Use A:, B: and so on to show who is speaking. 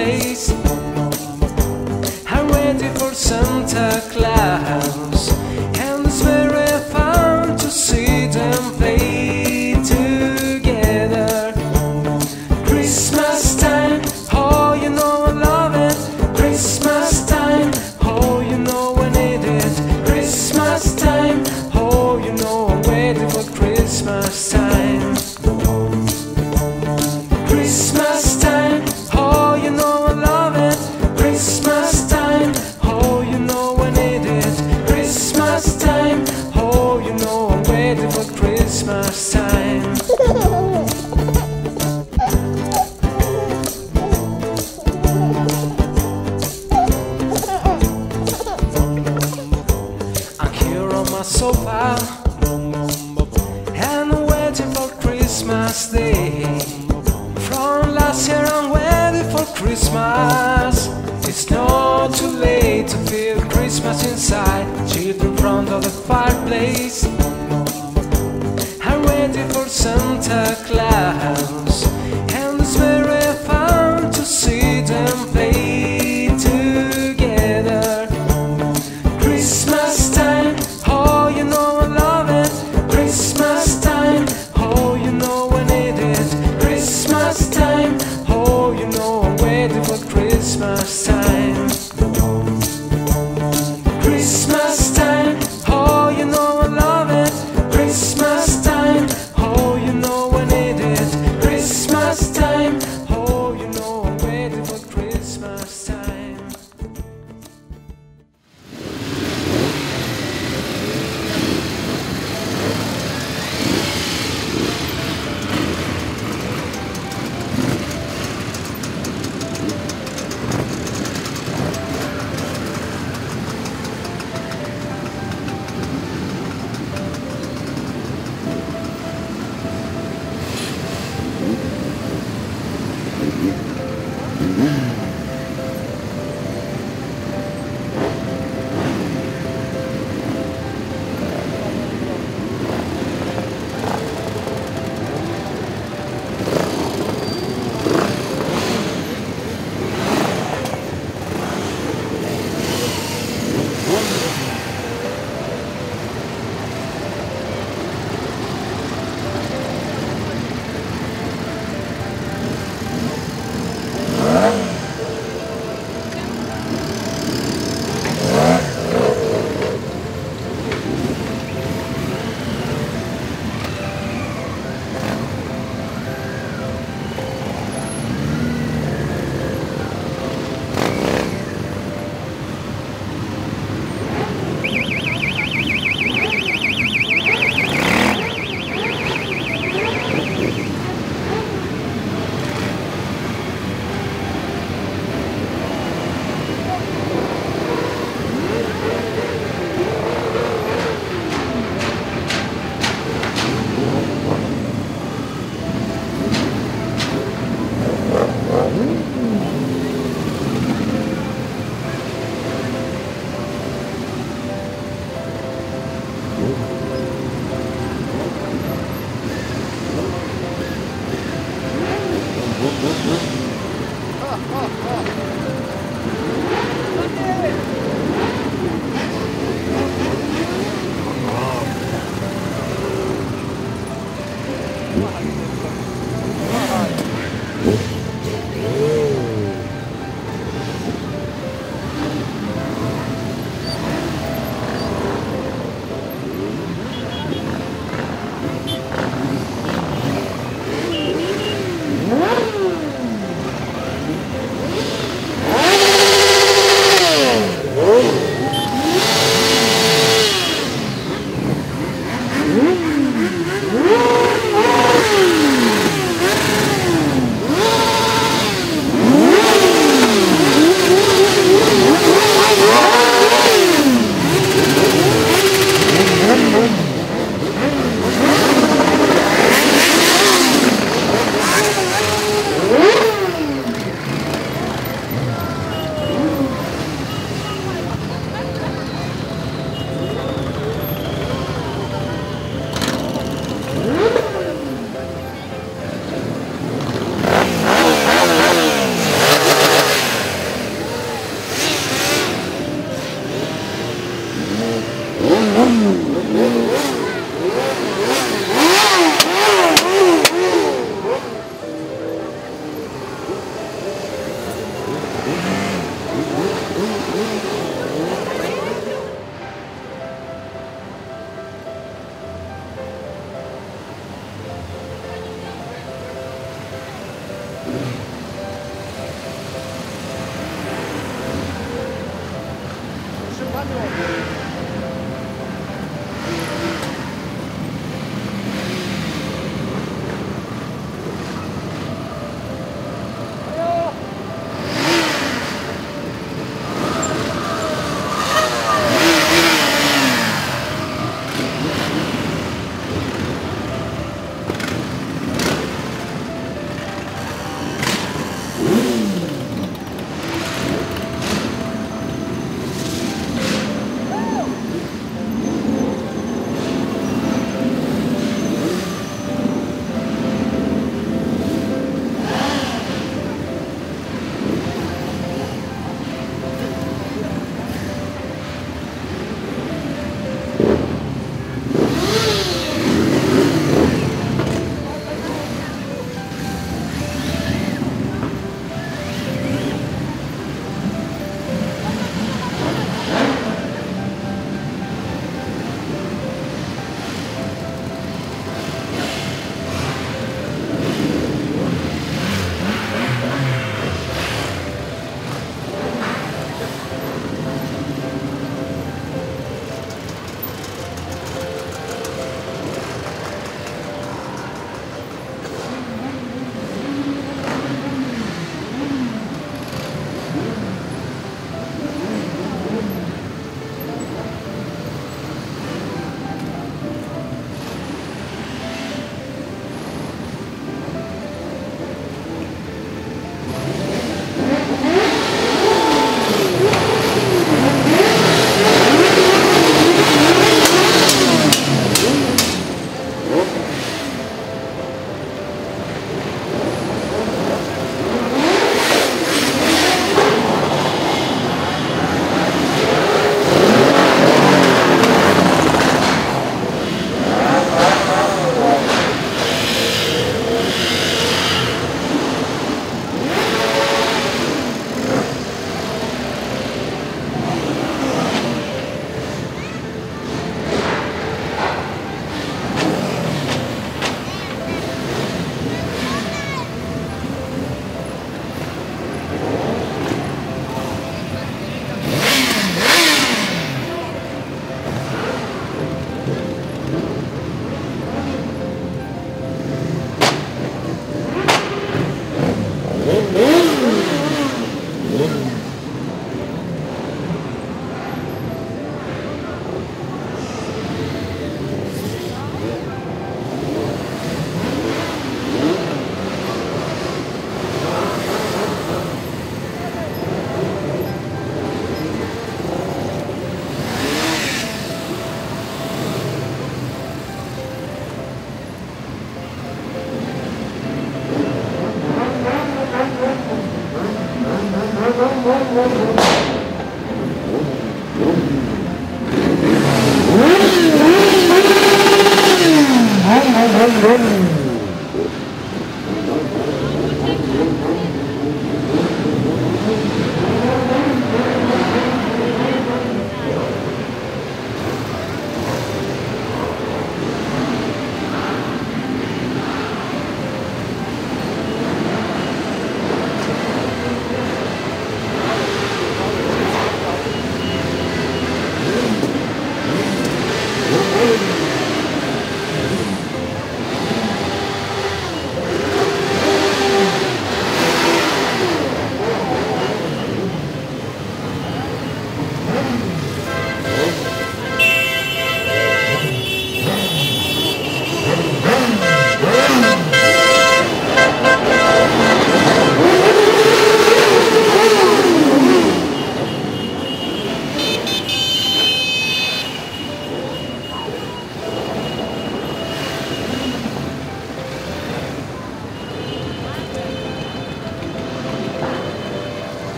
A: fireplace. I'm waiting for Santa Santa Claus, whoop, whoop.